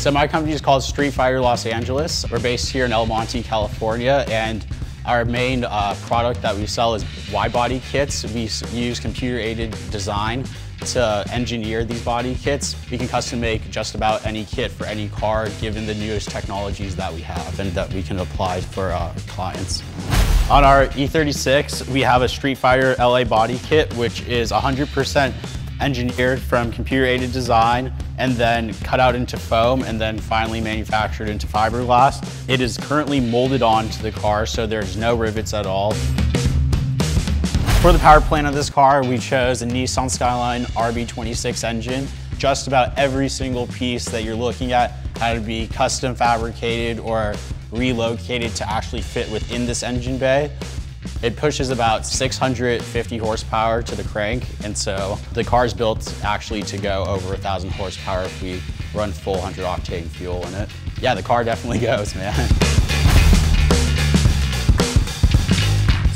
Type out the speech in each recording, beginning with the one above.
So my company is called Street Fighter Los Angeles. We're based here in El Monte, California, and our main uh, product that we sell is wide body kits. We use computer-aided design to engineer these body kits. We can custom make just about any kit for any car given the newest technologies that we have and that we can apply for our clients. On our E36, we have a Street Fighter LA body kit, which is 100% engineered from computer-aided design and then cut out into foam and then finally manufactured into fiberglass. It is currently molded onto the car, so there's no rivets at all. For the power plant of this car, we chose a Nissan Skyline RB26 engine. Just about every single piece that you're looking at had to be custom fabricated or relocated to actually fit within this engine bay. It pushes about 650 horsepower to the crank, and so the car is built actually to go over 1,000 horsepower if we run full 100 octane fuel in it. Yeah, the car definitely goes, man.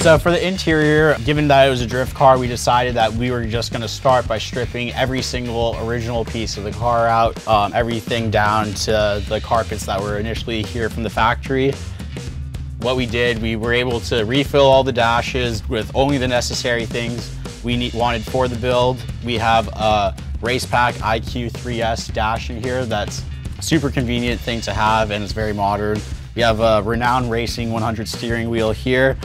So for the interior, given that it was a drift car, we decided that we were just gonna start by stripping every single original piece of the car out, um, everything down to the carpets that were initially here from the factory. What we did, we were able to refill all the dashes with only the necessary things we need, wanted for the build. We have a Racepak IQ3S dash in here that's super convenient thing to have and it's very modern. We have a Renown Racing 100 steering wheel here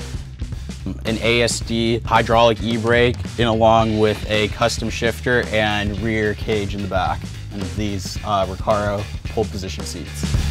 an ASD hydraulic e-brake in along with a custom shifter and rear cage in the back and these uh, Recaro pole position seats.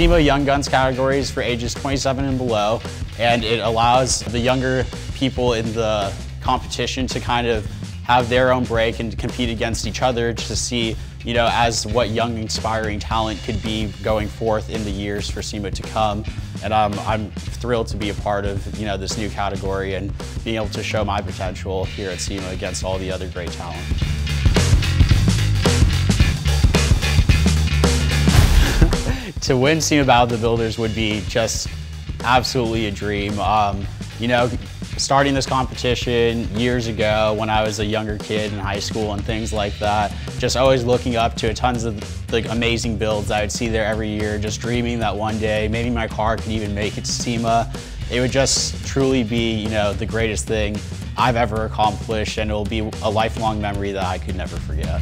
SEMA Young Guns categories for ages 27 and below and it allows the younger people in the competition to kind of have their own break and compete against each other to see, you know, as what young inspiring talent could be going forth in the years for SEMA to come. And um, I'm thrilled to be a part of, you know, this new category and being able to show my potential here at SEMA against all the other great talent. To win SEMA Battle the Builders would be just absolutely a dream. Um, you know, starting this competition years ago when I was a younger kid in high school and things like that, just always looking up to tons of like amazing builds I would see there every year, just dreaming that one day maybe my car could even make it to SEMA. It would just truly be, you know, the greatest thing I've ever accomplished and it will be a lifelong memory that I could never forget.